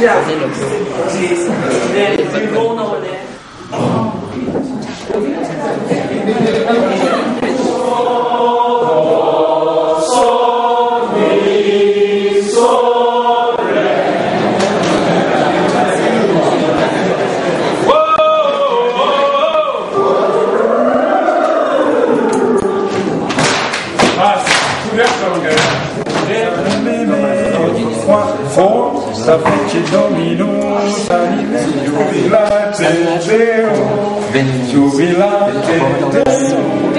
Yeah. Then you roll over there. Sapete domino, salime, jubilate, Deo, jubilate, Deo.